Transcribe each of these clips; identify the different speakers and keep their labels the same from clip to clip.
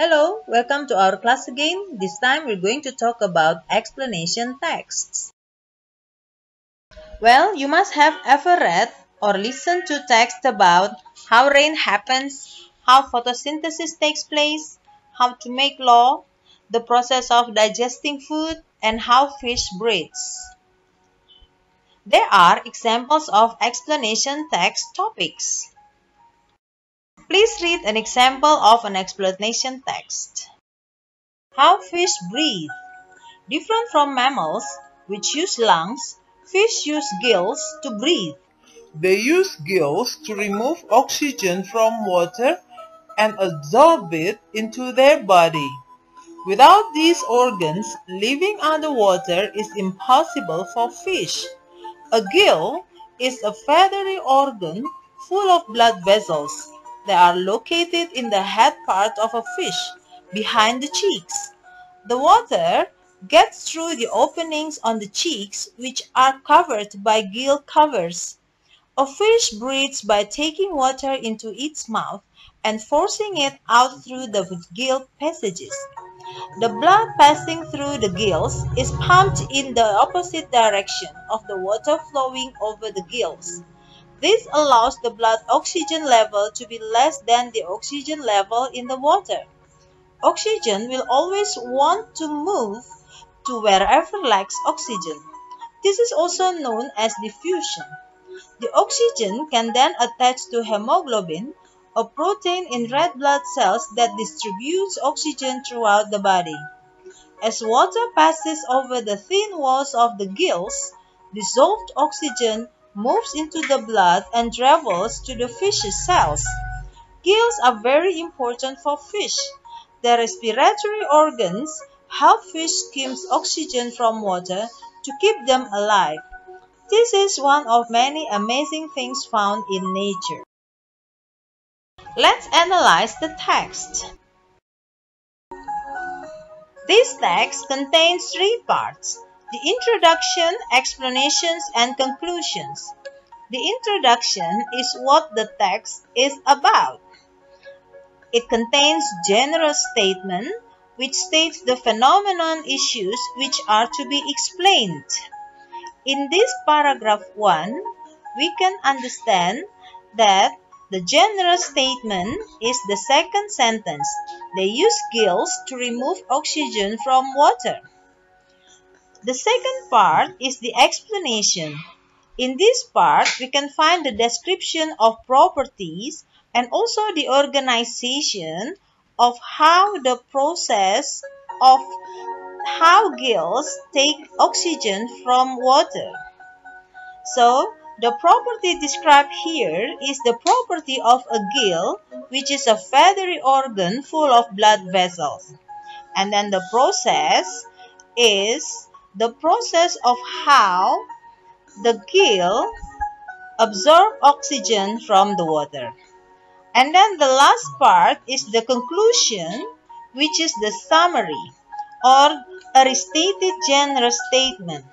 Speaker 1: Hello, welcome to our class again. This time we're going to talk about explanation texts. Well, you must have ever read or listened to text about how rain happens, how photosynthesis takes place, how to make law, the process of digesting food, and how fish breathes. There are examples of explanation text topics. Please read an example of an explanation text. How fish breathe. Different from mammals, which use lungs, fish use gills to breathe.
Speaker 2: They use gills to remove oxygen from water and absorb it into their body. Without these organs, living underwater is impossible for fish. A gill is a feathery organ full of blood vessels they are located in the head part of a fish, behind the cheeks. The water gets through the openings on the cheeks which are covered by gill covers. A fish breathes by taking water into its mouth and forcing it out through the gill passages. The blood passing through the gills is pumped in the opposite direction of the water flowing over the gills. This allows the blood oxygen level to be less than the oxygen level in the water. Oxygen will always want to move to wherever lacks oxygen. This is also known as diffusion. The oxygen can then attach to hemoglobin, a protein in red blood cells that distributes oxygen throughout the body. As water passes over the thin walls of the gills, dissolved oxygen moves into the blood and travels to the fish's cells. Gills are very important for fish. The respiratory organs help fish skim oxygen from water to keep them alive. This is one of many amazing things found in nature. Let's analyze the text. This text contains three parts. The introduction, explanations, and conclusions. The introduction is what the text is about. It contains general statement which states the phenomenon issues which are to be explained. In this paragraph 1, we can understand that the general statement is the second sentence. They use gills to remove oxygen from water. The second part is the explanation. In this part, we can find the description of properties and also the organization of how the process of how gills take oxygen from water. So, the property described here is the property of a gill, which is a feathery organ full of blood vessels. And then the process is the process of how the gill absorb oxygen from the water. And then the last part is the conclusion, which is the summary or a restated general statement.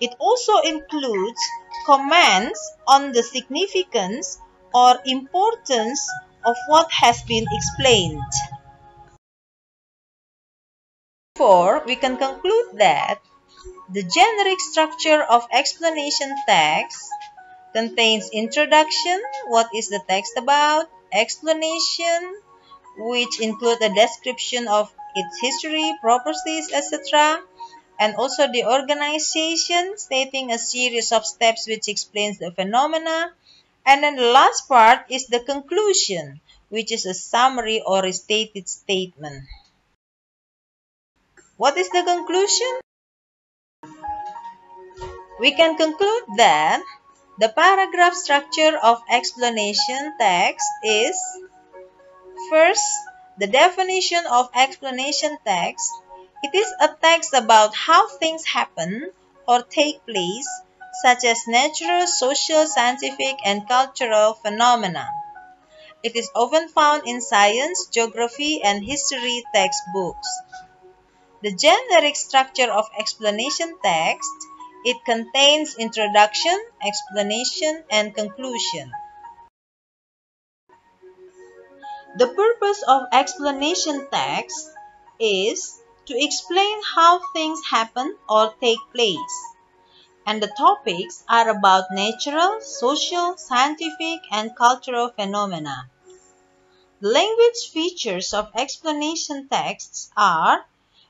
Speaker 2: It also includes comments on the significance or importance of what has been explained. Therefore, we can conclude that the generic structure of explanation text contains introduction, what is the text about, explanation, which include a description of its history, properties, etc., and also the organization, stating a series of steps which explains the phenomena. And then the last part is the conclusion, which is a summary or a stated statement. What is the conclusion? We can conclude that the paragraph structure of explanation text is First, the definition of explanation text. It is a text about how things happen or take place, such as natural, social, scientific, and cultural phenomena. It is often found in science, geography, and history textbooks. The generic structure of explanation text it contains introduction, explanation, and conclusion.
Speaker 1: The purpose of explanation text is to explain how things happen or take place. And the topics are about natural, social, scientific, and cultural phenomena. The language features of explanation texts are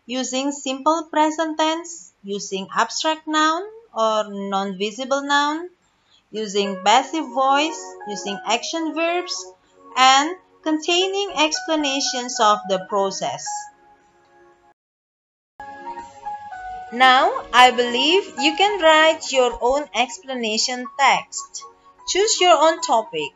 Speaker 1: using simple present tense, using abstract noun or non-visible noun, using passive voice, using action verbs, and containing explanations of the process. Now, I believe you can write your own explanation text. Choose your own topic.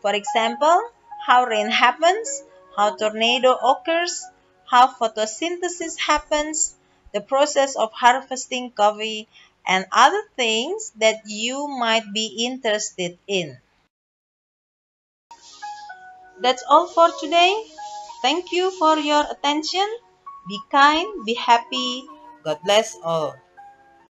Speaker 1: For example, how rain happens, how tornado occurs, how photosynthesis happens, the process of harvesting coffee, and other things that you might be interested in. That's all for today. Thank you for your attention. Be kind, be happy. God bless all.